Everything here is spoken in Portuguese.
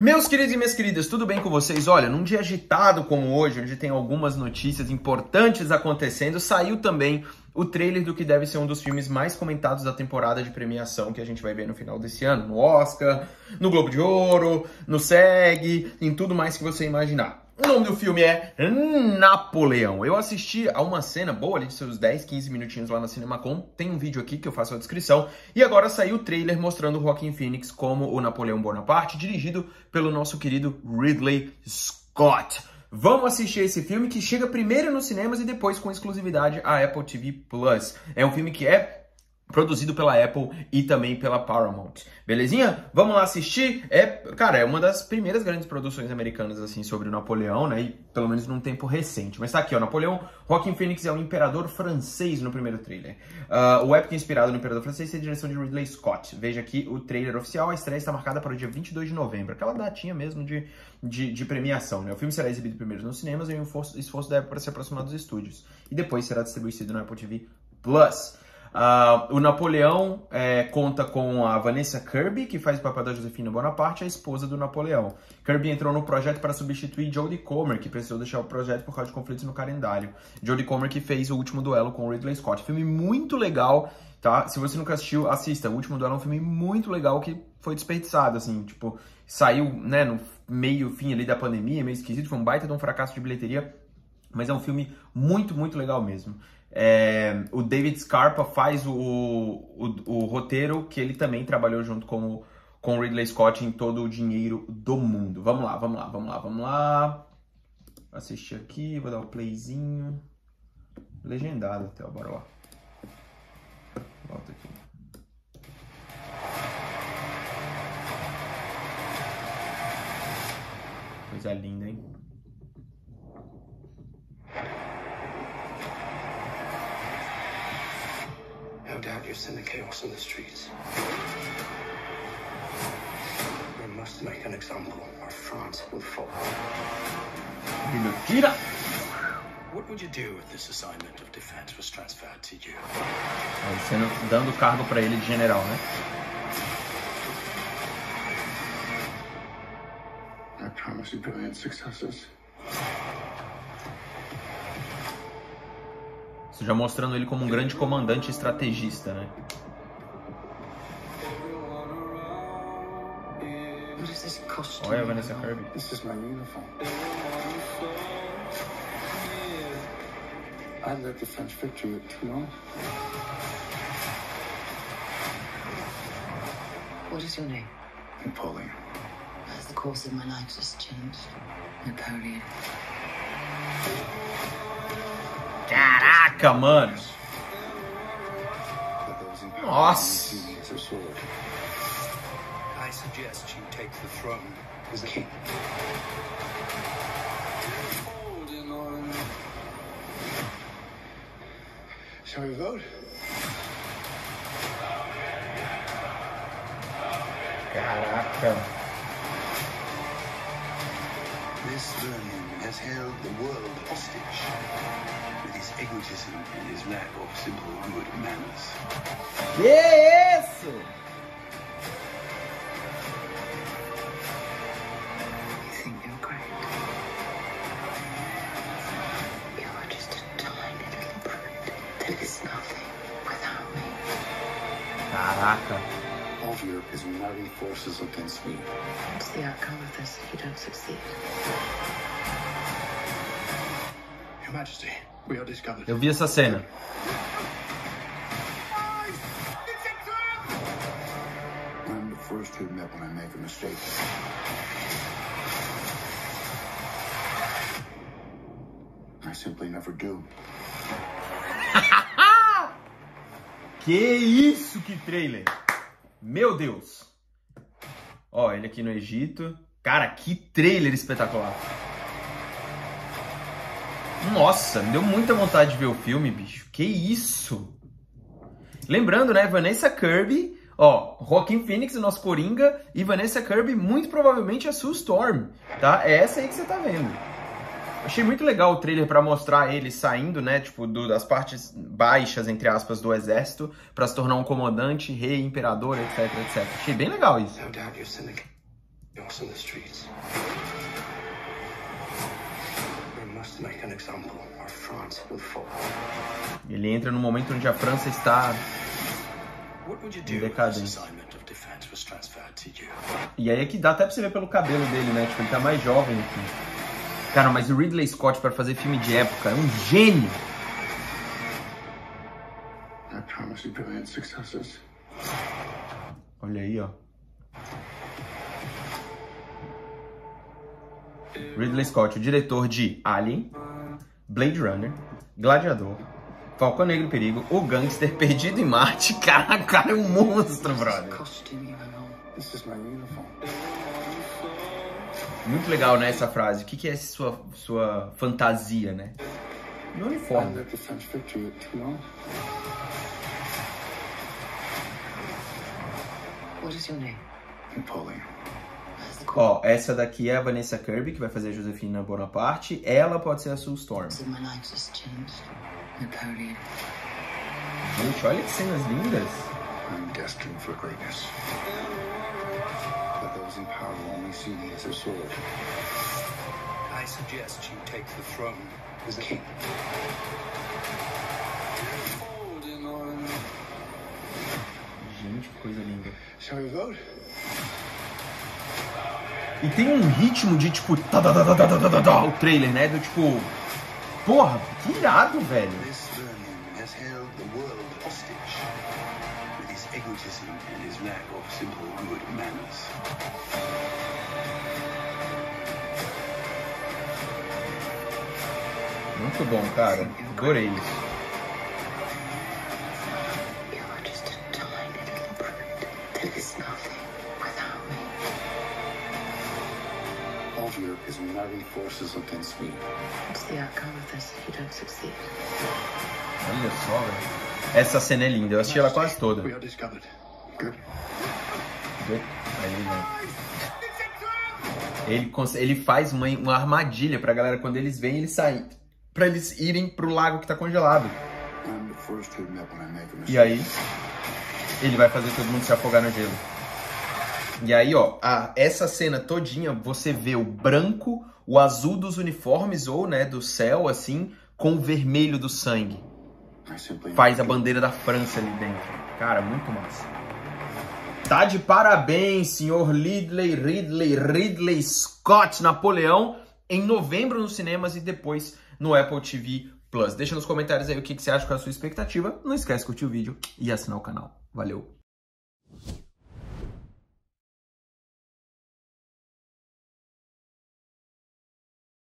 Meus queridos e minhas queridas, tudo bem com vocês? Olha, num dia agitado como hoje, onde tem algumas notícias importantes acontecendo, saiu também o trailer do que deve ser um dos filmes mais comentados da temporada de premiação que a gente vai ver no final desse ano, no Oscar, no Globo de Ouro, no SEG, em tudo mais que você imaginar. O nome do filme é Napoleão. Eu assisti a uma cena boa ali de seus 10, 15 minutinhos lá na CinemaCon. Tem um vídeo aqui que eu faço a descrição. E agora saiu o trailer mostrando o Joaquin Phoenix como o Napoleão Bonaparte, dirigido pelo nosso querido Ridley Scott. Vamos assistir esse filme que chega primeiro nos cinemas e depois com exclusividade à Apple TV Plus. É um filme que é produzido pela Apple e também pela Paramount. Belezinha? Vamos lá assistir? É, cara, é uma das primeiras grandes produções americanas assim sobre o Napoleão, né? E pelo menos num tempo recente. Mas tá aqui, ó, Napoleão, Joaquin Phoenix é um imperador francês no primeiro trailer. Uh, o épico inspirado no imperador francês é a direção de Ridley Scott. Veja aqui o trailer oficial, a estreia está marcada para o dia 22 de novembro, aquela datinha mesmo de, de, de premiação, né? O filme será exibido primeiro nos cinemas e o esforço, esforço da Apple para se aproximar dos estúdios. E depois será distribuído no Apple TV Plus. Uh, o Napoleão é, conta com a Vanessa Kirby, que faz o papel da Josefina Bonaparte, a esposa do Napoleão. Kirby entrou no projeto para substituir Jodie Comer, que precisou deixar o projeto por causa de conflitos no calendário. Jodie Comer que fez o último duelo com Ridley Scott. Filme muito legal, tá? Se você nunca assistiu, assista. O último duelo é um filme muito legal que foi desperdiçado, assim, tipo, saiu, né, no meio, fim ali da pandemia, meio esquisito, foi um baita de um fracasso de bilheteria, mas é um filme muito, muito legal mesmo. É, o David Scarpa faz o, o, o, roteiro, que ele também trabalhou junto com, com o Ridley Scott em todo o dinheiro do mundo. Vamos lá, vamos lá, vamos lá, vamos lá. Assistir aqui, vou dar o um playzinho. Legendado até, bora lá. Volta aqui. Coisa linda, hein? Doubt you've seen the chaos in the streets. We must make an example or France will fall. Mentira! What would you do if this assignment of defense was transferred to you? Sendo dando cargo para ele de general, né? I promise you brilliant successes. Já mostrando ele como um grande comandante estrategista, né? Olha a Vanessa Kirby. This is my uniform. I led the French victory at Toulon. What is your name? Napoleon. The course of my life just changed. Napoleon. Caraca, mano. Nossa. I suggest you take the throne as king. Shall we vote? Caraca. This vermin has held the world hostage. With his egotism and his lack of simple good manners. Que isso? You think you're great. You are just a tiny little brute that is nothing without me. Caraca. All of Europe is uniting forces against me. What's the outcome of this if you don't succeed? Eu vi essa cena. I'm the first to admit when I make a mistake. I simply never do. que isso, que trailer! Meu Deus! Ó, ele aqui no Egito. Cara, que trailer espetacular! Nossa, me deu muita vontade de ver o filme, bicho. Que isso? Lembrando, né, Vanessa Kirby, ó, Joaquin Phoenix, o nosso Coringa, e Vanessa Kirby, muito provavelmente a Sue Storm, tá? É essa aí que você tá vendo. Achei muito legal o trailer para mostrar ele saindo, né, tipo, do, das partes baixas, entre aspas, do exército, para se tornar um comandante, rei, imperador, etc, etc. Achei bem legal isso. Ele entra no momento onde a França está em decadência. E aí é que dá até pra você ver pelo cabelo dele, né? Tipo, ele tá mais jovem aqui. Cara, mas o Ridley Scott para fazer filme de época é um gênio. Olha aí, ó. Ridley Scott, o diretor de Alien, Blade Runner, Gladiador, Falcão Negro e Perigo, O Gangster, Perdido em Marte. Cara, o cara é um monstro, brother. Muito legal, né, essa frase. O que, que é sua, sua fantasia, né? No uniforme. What is your name? Napoleon. Ó, essa daqui é a Vanessa Kirby, que vai fazer a Josefina Bonaparte. Ela pode ser a Sue Storm. Gente, olha que cenas lindas. I'm destined for greatness. But those in power only see me as a sword. I suggest you take the throne as king. Gente, que coisa linda. Shall we vote? E tem um ritmo de tipo. Tá, tá, tá, o trailer, né? Do tipo. Porra, que irado, velho. Muito bom, cara. Adorei isso. Forces against me. What's the outcome of this if you don't succeed? Olha só, velho. Essa cena é linda. Eu assisti ela quase toda. We are discovered. Good. Good. Aí, né? Ele, ele faz uma, uma armadilha pra galera quando eles vêm, eles saem. Pra eles irem pro lago que tá congelado. E aí, ele vai fazer todo mundo se afogar no gelo. E aí, ó, a, essa cena todinha, você vê o branco, o azul dos uniformes ou, né, do céu, assim, com o vermelho do sangue. Faz a bandeira da França ali dentro. Cara, muito massa. Tá de parabéns, senhor Ridley, Ridley, Ridley Scott Napoleão, em novembro nos cinemas e depois no Apple TV Plus. Deixa nos comentários aí o que, que você acha com a sua expectativa. Não esquece de curtir o vídeo e assinar o canal. Valeu!